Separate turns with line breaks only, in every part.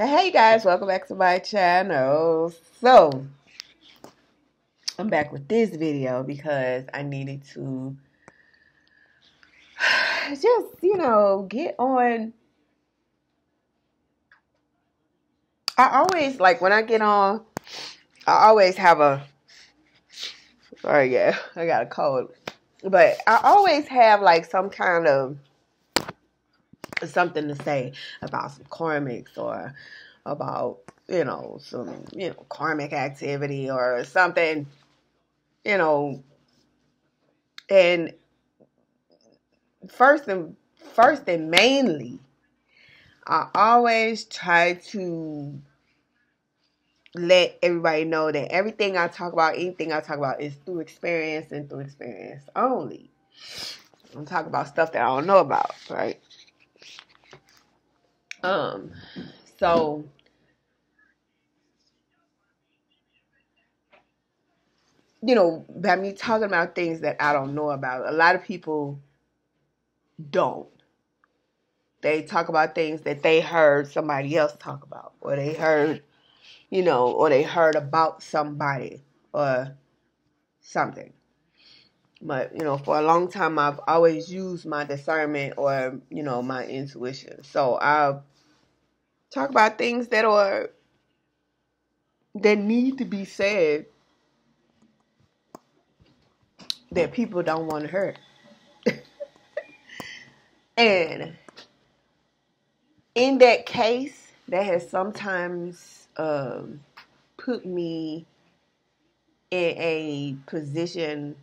Hey guys, welcome back to my channel. So, I'm back with this video because I needed to just, you know, get on. I always, like, when I get on, I always have a. Sorry, yeah, I got a cold. But I always have, like, some kind of something to say about some karmics or about you know some you know karmic activity or something you know. And first and first and mainly i always try to let everybody know that everything i talk about anything i talk about is through experience and through experience only. I'm talking about stuff that i don't know about right um, so you know, by me talking about things that I don't know about, a lot of people don't. They talk about things that they heard somebody else talk about, or they heard, you know, or they heard about somebody or something. But, you know, for a long time, I've always used my discernment or, you know, my intuition. So I talk about things that are, that need to be said that people don't want to hear. and in that case, that has sometimes um, put me in a position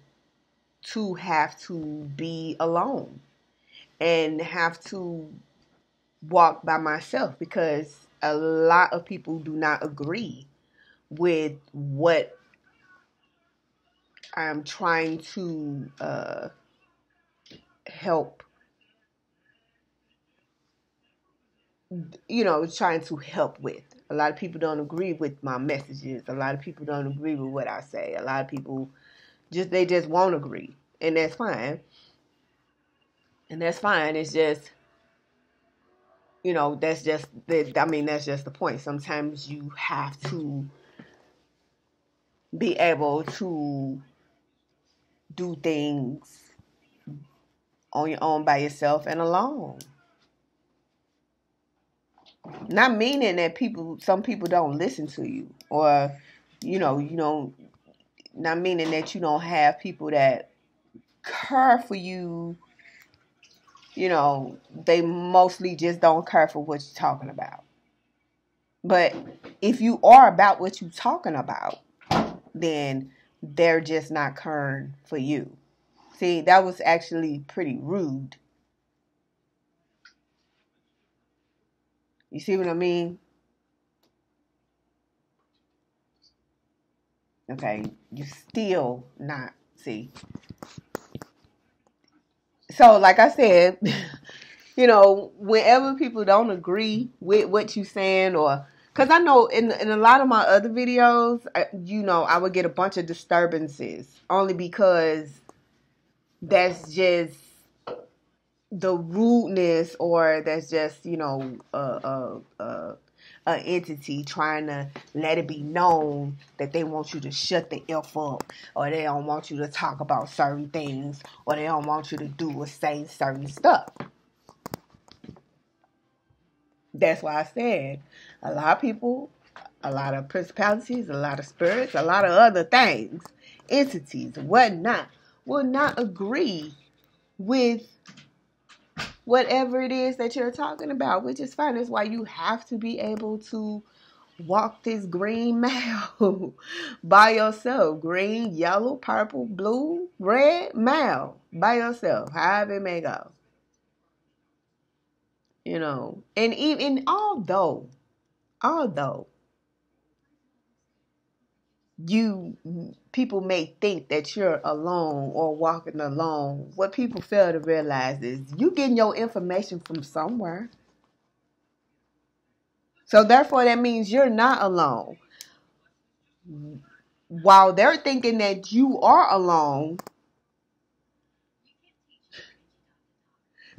to have to be alone and have to walk by myself because a lot of people do not agree with what I'm trying to uh, help. You know, trying to help with. A lot of people don't agree with my messages. A lot of people don't agree with what I say. A lot of people just they just won't agree, and that's fine. And that's fine. It's just you know that's just i mean that's just the point. Sometimes you have to be able to do things on your own by yourself and alone. Not meaning that people some people don't listen to you or you know you don't not meaning that you don't have people that care for you you know, they mostly just don't care for what you're talking about. But if you are about what you're talking about, then they're just not caring for you. See, that was actually pretty rude. You see what I mean? Okay, you still not see so like I said, you know, whenever people don't agree with what you're saying or because I know in in a lot of my other videos, you know, I would get a bunch of disturbances only because that's just the rudeness or that's just you know uh uh uh an entity trying to let it be known that they want you to shut the F up or they don't want you to talk about certain things or they don't want you to do or say certain stuff. That's why I said a lot of people, a lot of principalities, a lot of spirits, a lot of other things, entities, whatnot, will not agree with whatever it is that you're talking about, which is fine. That's why you have to be able to walk this green mile by yourself. Green, yellow, purple, blue, red mile by yourself, however it may go. You know, and even although, although you people may think that you're alone or walking alone. What people fail to realize is you getting your information from somewhere. So therefore that means you're not alone. While they're thinking that you are alone,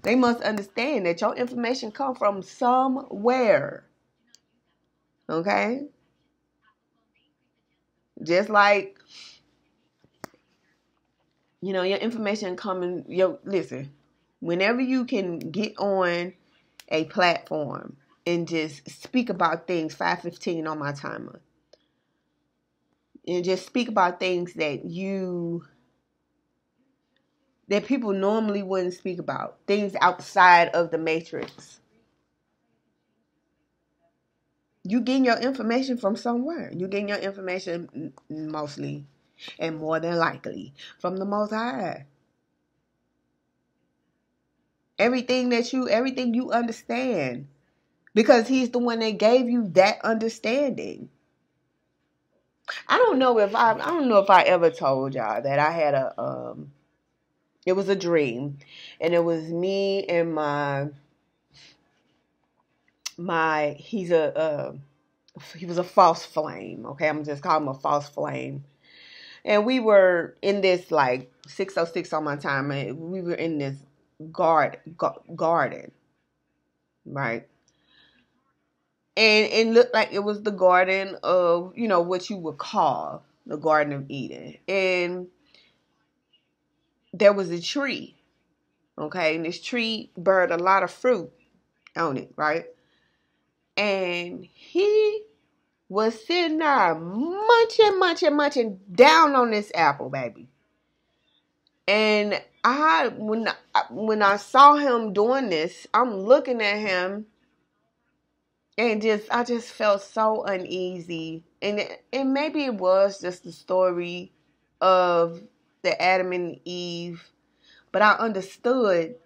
they must understand that your information come from somewhere. Okay? Just like you know, your information coming yo listen, whenever you can get on a platform and just speak about things 515 on my timer and just speak about things that you that people normally wouldn't speak about things outside of the matrix you getting your information from somewhere. You getting your information mostly and more than likely from the most high. Everything that you everything you understand. Because he's the one that gave you that understanding. I don't know if I I don't know if I ever told y'all that I had a um it was a dream. And it was me and my my he's a uh, he was a false flame okay? I'm just calling him a false flame. And we were in this like 606 on my time and we were in this guard garden right? And it looked like it was the garden of you know what you would call the garden of eden. And there was a tree okay? And this tree burned a lot of fruit on it right and he was sitting there munching munching munching down on this apple baby and i when I, when i saw him doing this i'm looking at him and just I just felt so uneasy, and and maybe it was just the story of the Adam and Eve, but I understood.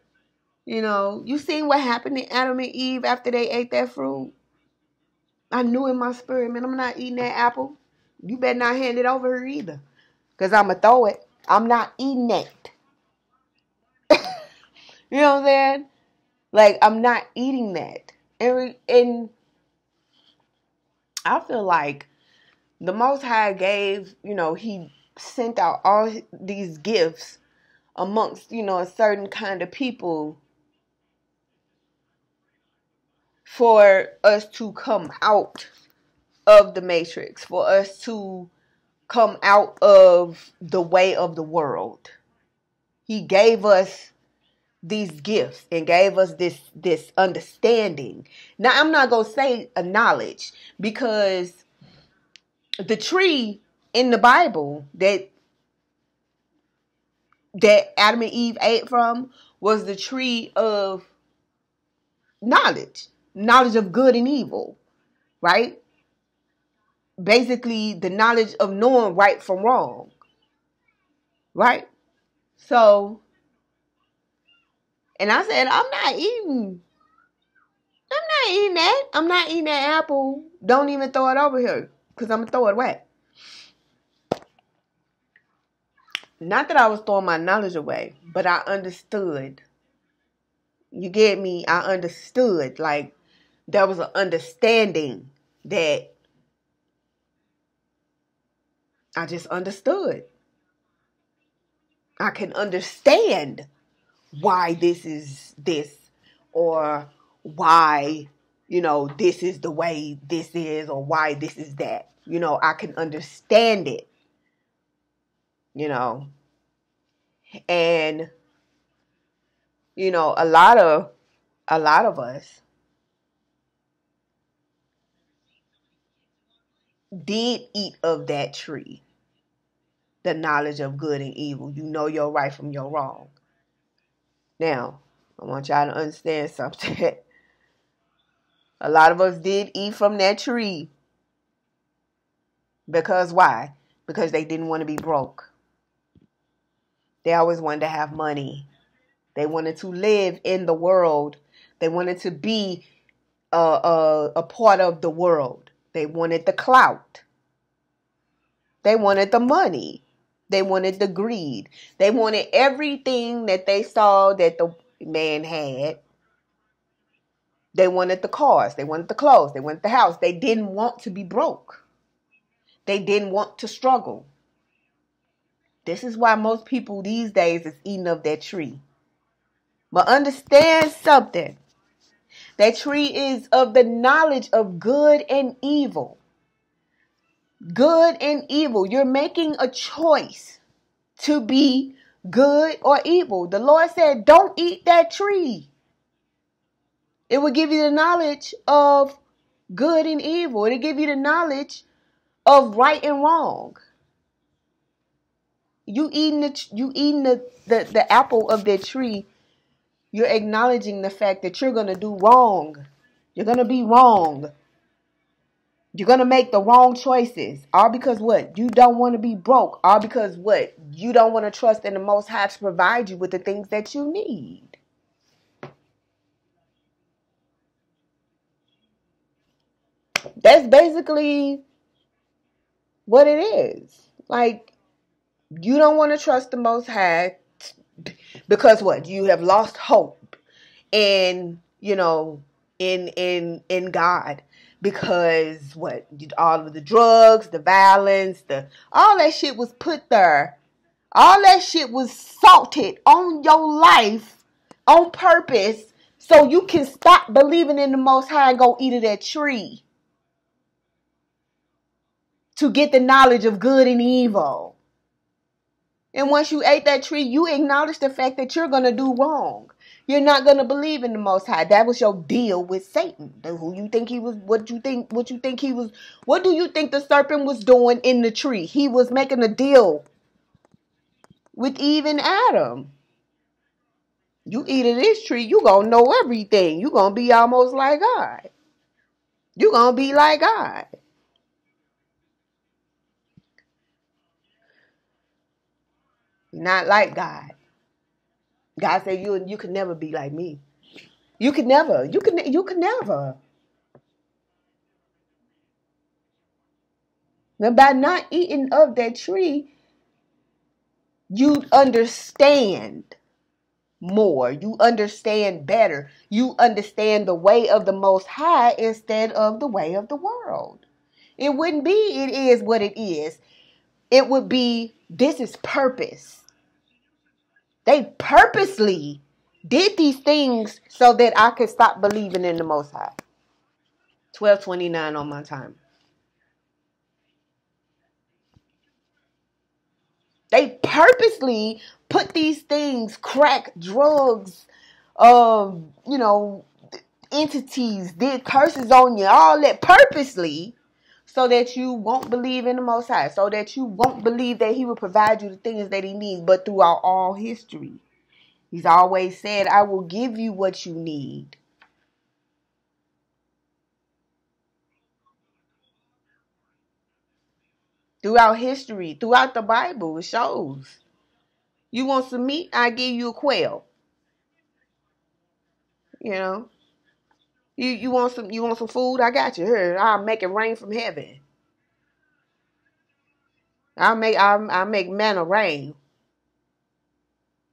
You know, you seen what happened to Adam and Eve after they ate that fruit. I knew in my spirit, man, I'm not eating that apple. You better not hand it over either, cause I'ma throw it. I'm not eating it. you know what I'm saying? Like I'm not eating that. And and I feel like the Most High gave, you know, He sent out all these gifts amongst, you know, a certain kind of people for us to come out of the matrix, for us to come out of the way of the world. He gave us these gifts and gave us this this understanding. Now I'm not going to say a knowledge because the tree in the Bible that that Adam and Eve ate from was the tree of knowledge, knowledge of good and evil, right? Basically, the knowledge of knowing right from wrong, right? So, and I said, I'm not eating. I'm not eating that. I'm not eating that apple. Don't even throw it over here because I'm going to throw it away. Not that I was throwing my knowledge away, but I understood. You get me? I understood. Like, there was an understanding that I just understood. I can understand why this is this or why you know this is the way this is or why this is that you know i can understand it you know and you know a lot of a lot of us did eat of that tree the knowledge of good and evil you know your right from your wrong now, I want y'all to understand something. A lot of us did eat from that tree. Because why? Because they didn't want to be broke. They always wanted to have money. They wanted to live in the world. They wanted to be a, a, a part of the world. They wanted the clout. They wanted the money. They wanted the greed. They wanted everything that they saw that the man had. They wanted the cars. They wanted the clothes. They wanted the house. They didn't want to be broke. They didn't want to struggle. This is why most people these days is eating of that tree. But understand something. That tree is of the knowledge of good and evil. Good and evil. You're making a choice to be good or evil. The Lord said, Don't eat that tree. It will give you the knowledge of good and evil. It'll give you the knowledge of right and wrong. You eating the you eating the, the, the apple of that tree, you're acknowledging the fact that you're gonna do wrong. You're gonna be wrong. You're gonna make the wrong choices. All because what? You don't want to be broke. All because what? You don't want to trust in the most high to provide you with the things that you need. That's basically what it is. Like you don't want to trust the most high because what? You have lost hope in, you know, in in in God because what all of the drugs, the violence, the all that shit was put there. All that shit was salted on your life on purpose so you can stop believing in the most high and go eat of that tree. To get the knowledge of good and evil. And once you ate that tree, you acknowledge the fact that you're going to do wrong. You're not going to believe in the Most High. That was your deal with Satan. Who you think he was? What you think? What you think he was? What do you think the serpent was doing in the tree? He was making a deal with Eve and Adam. You eat of this tree, you gonna know everything. You gonna be almost like God. You gonna be like God. Not like God. God said you you can never be like me. You can never. You can you can never. Now by not eating of that tree, you understand more. You understand better. You understand the way of the most high instead of the way of the world. It wouldn't be it is what it is. It would be this is purpose. They purposely did these things so that I could stop believing in the Most High. 1229 on my time. They purposely put these things, crack, drugs, um, you know, entities, did curses on you, all that purposely so that you won't believe in the Most High, so that you won't believe that He will provide you the things that He needs. But throughout all history, He's always said, I will give you what you need. Throughout history, throughout the Bible, it shows. You want some meat? I give you a quail. You know, you you want some you want some food? I got you. Here, I'll make it rain from heaven. I'll make I'll, I'll make manna rain.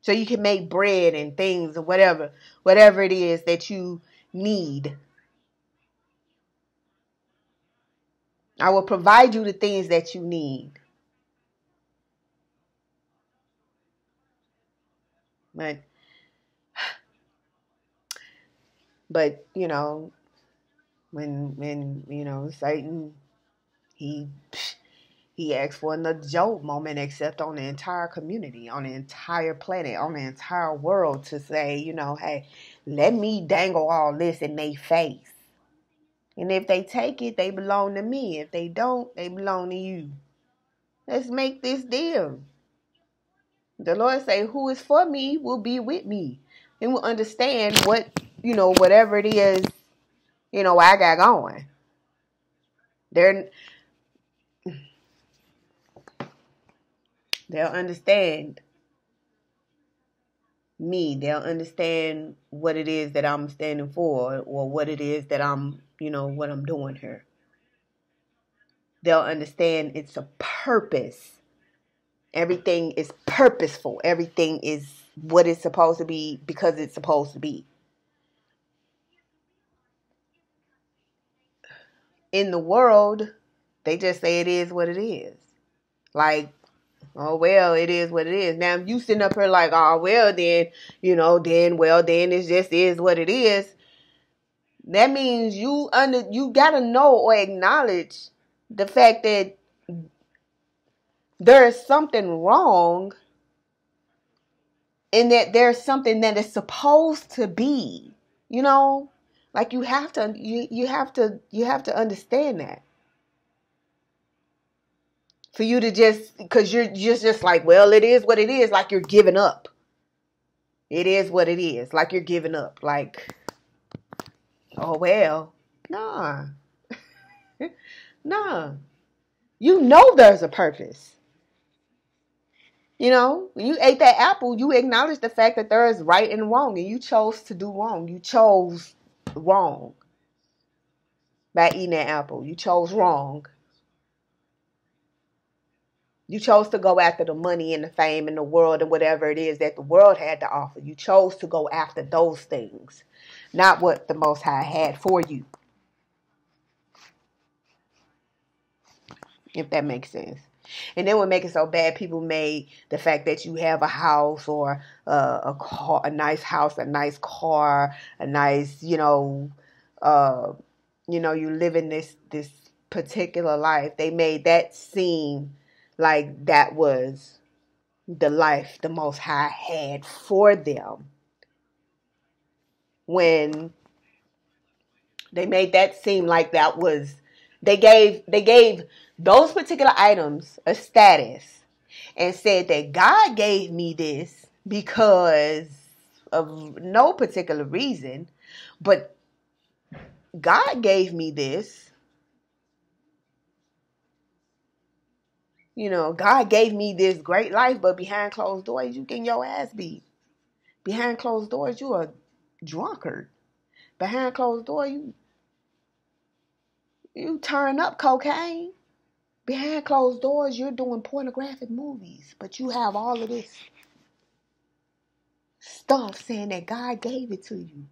So you can make bread and things or whatever, whatever it is that you need. I will provide you the things that you need. But But you know, when when you know Satan, he he asked for another Job moment, except on the entire community, on the entire planet, on the entire world, to say, you know, hey, let me dangle all this in their face. And if they take it, they belong to me. If they don't, they belong to you. Let's make this deal. The Lord say, who is for me will be with me. And will understand what you know, whatever it is, you know, I got going. They're they'll understand me. They'll understand what it is that I'm standing for or what it is that I'm, you know, what I'm doing here. They'll understand it's a purpose. Everything is purposeful. Everything is what it's supposed to be because it's supposed to be. In the world, they just say it is what it is. Like, oh well, it is what it is. Now you sitting up here like, oh well, then you know, then well, then it just is what it is. That means you under you gotta know or acknowledge the fact that there is something wrong and that there's something that is supposed to be you know like you have to you, you have to you have to understand that. For you to just because you're just just like well it is what it is. Like you're giving up. It is what it is. Like you're giving up. Like oh well nah. Nah. You know there's a purpose. You know, when you ate that apple, you acknowledged the fact that there is right and wrong, and you chose to do wrong. You chose wrong by eating that apple. You chose wrong. You chose to go after the money and the fame and the world and whatever it is that the world had to offer. You chose to go after those things, not what the Most High had for you. If that makes sense. And then what make it so bad, people made the fact that you have a house or a car, a nice house, a nice car, a nice, you know, uh, you know, you live in this this particular life. They made that seem like that was the life the Most High had for them. When they made that seem like that was they gave they gave those particular items a status and said that God gave me this because of no particular reason, but God gave me this. You know, God gave me this great life, but behind closed doors, you getting your ass beat. Behind closed doors, you a drunkard. Behind closed doors, you you turn up cocaine. Behind closed doors, you're doing pornographic movies, but you have all of this stuff saying that God gave it to you.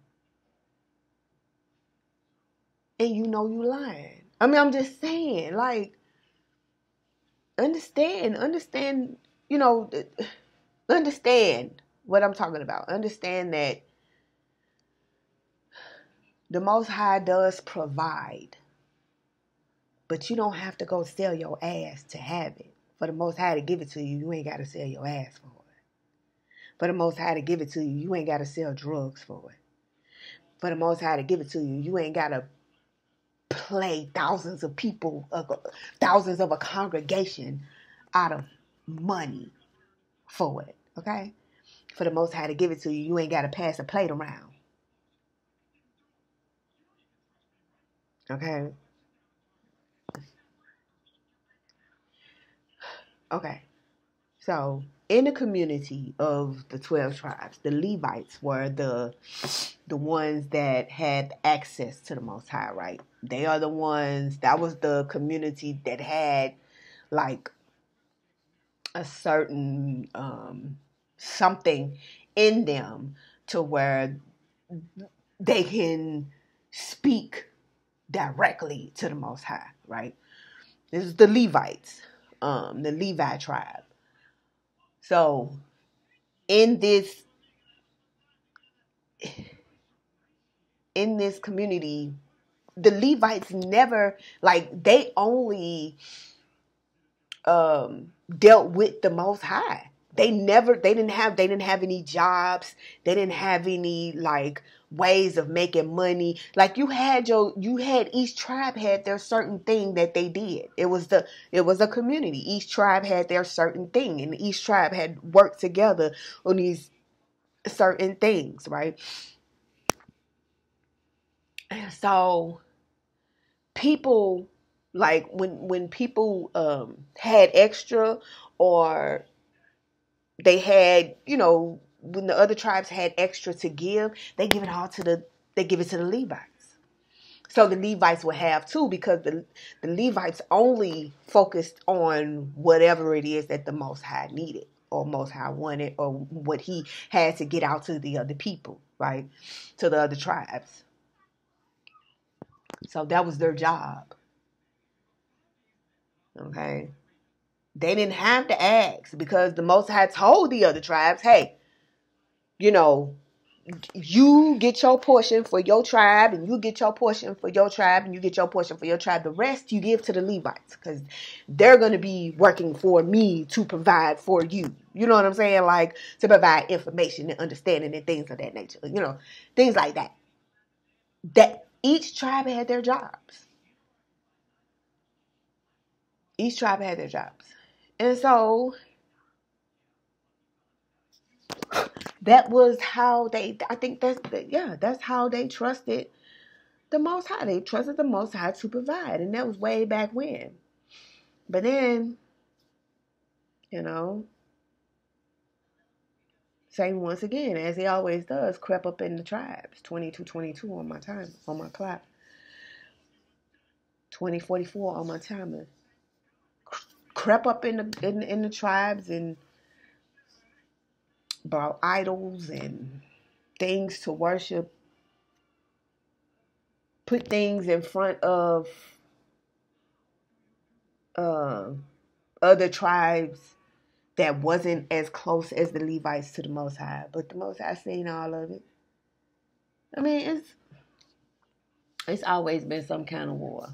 And you know you lying. I mean, I'm just saying, like, understand, understand, you know, understand what I'm talking about. Understand that the Most High does provide. But you don't have to go sell your ass to have it. For the Most High to give it to you, you ain't got to sell your ass for it. For the Most High to give it to you, you ain't got to sell drugs for it. For the Most High to give it to you, you ain't got to play thousands of people, uh, thousands of a congregation out of money for it. Okay? For the Most High to give it to you, you ain't got to pass a plate around. Okay? Okay. So, in the community of the 12 tribes, the Levites were the the ones that had access to the most high, right? They are the ones that was the community that had like a certain um something in them to where they can speak directly to the most high, right? This is the Levites um, the Levi tribe. So, in this in this community, the Levites never like they only um, dealt with the Most High. They never they didn't have they didn't have any jobs. They didn't have any like ways of making money. Like you had your you had each tribe had their certain thing that they did. It was the it was a community. Each tribe had their certain thing and each tribe had worked together on these certain things, right? And so people like when when people um had extra or they had, you know, when the other tribes had extra to give, they give it all to the they give it to the Levites. So the Levites would have too, because the the Levites only focused on whatever it is that the Most High needed, or Most High wanted, or what He had to get out to the other people, right, to the other tribes. So that was their job. Okay. They didn't have to ask because the Most High told the other tribes, hey, you know, you get your portion for your tribe, and you get your portion for your tribe, and you get your portion for your tribe. The rest you give to the Levites because they're going to be working for me to provide for you. You know what I'm saying? Like to provide information and understanding and things of that nature. You know, things like that. That each tribe had their jobs. Each tribe had their jobs. And so that was how they i think that's yeah that's how they trusted the most high. They trusted the most high to provide and that was way back when. But then you know same once again as he always does crept up in the tribes. 2222 on my time on my clock. 2044 on my timer. Crept up in the in, in the tribes and brought idols and things to worship, put things in front of uh, other tribes that wasn't as close as the Levites to the Most High, but the Most High seen all of it. I mean, it's it's always been some kind of war,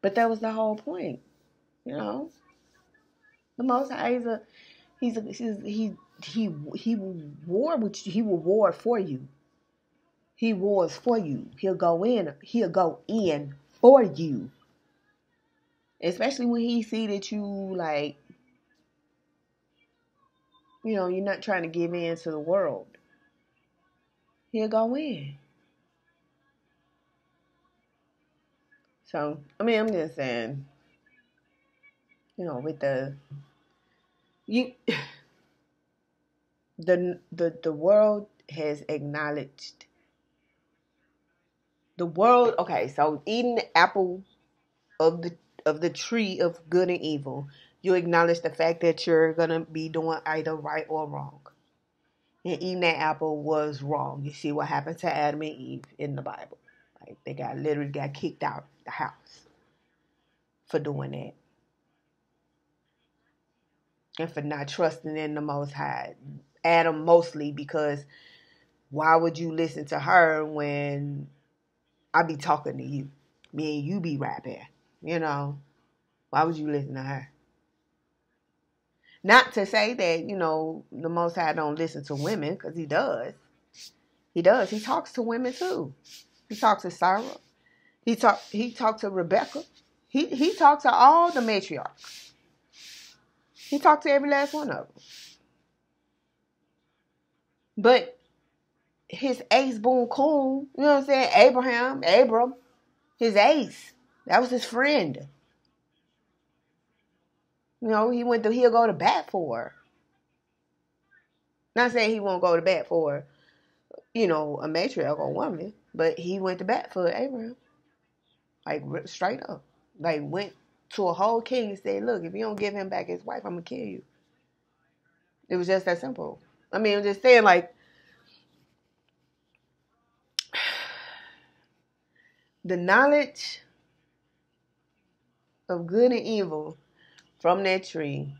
but that was the whole point, you know. The Most High is a He's, he's he he he will war. He will war for you. He wars for you. He'll go in. He'll go in for you. Especially when he see that you like, you know, you're not trying to give in to the world. He'll go in. So I mean, I'm just saying, you know, with the you the the the world has acknowledged the world okay so eating the apple of the of the tree of good and evil you acknowledge the fact that you're gonna be doing either right or wrong. And eating that apple was wrong. You see what happened to adam and eve in the bible. Like they got literally got kicked out the house for doing that and for not trusting in the Most High. Adam mostly because why would you listen to her when I be talking to you? Me and you be rapping, you know? Why would you listen to her? Not to say that, you know, the Most High don't listen to women, because he does. He does. He talks to women too. He talks to Sarah. He talk he talked to Rebecca. He he talked to all the matriarchs. He talked to every last one of them. But his ace boon coon, you know what I'm saying? Abraham, Abram, his ace. That was his friend. You know, he went to he'll go to bat for her. Not saying he won't go to bat for, you know, a matriarch or woman, but he went to bat for Abraham. Like straight up. Like went to a whole king and said, Look, if you don't give him back his wife, I'm gonna kill you. It was just that simple. I mean, I'm just saying, like, the knowledge of good and evil from that tree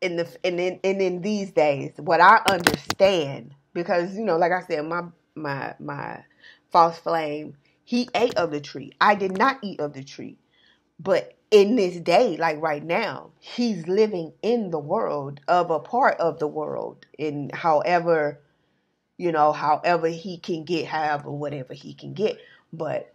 in the and in and in these days what i understand because you know like i said my my my false flame he ate of the tree. I did not eat of the tree. But in this day, like right now, he's living in the world of a part of the world in however, you know, however he can get, however, whatever he can get. But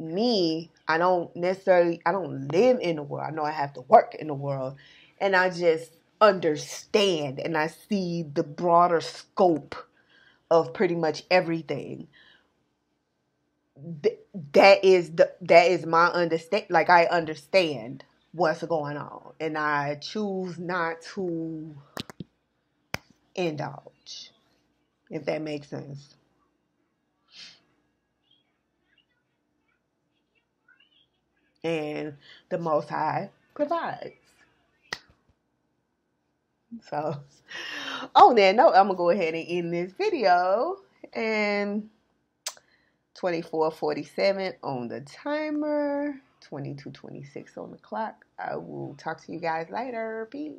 me, I don't necessarily, I don't live in the world. I know I have to work in the world. And I just understand and I see the broader scope of pretty much everything th- that is the that is my understand like I understand what's going on and I choose not to indulge if that makes sense. And the most high provides. So on that note, I'm gonna go ahead and end this video and 2447 on the timer. 22 26 on the clock. I will talk to you guys later. Peace.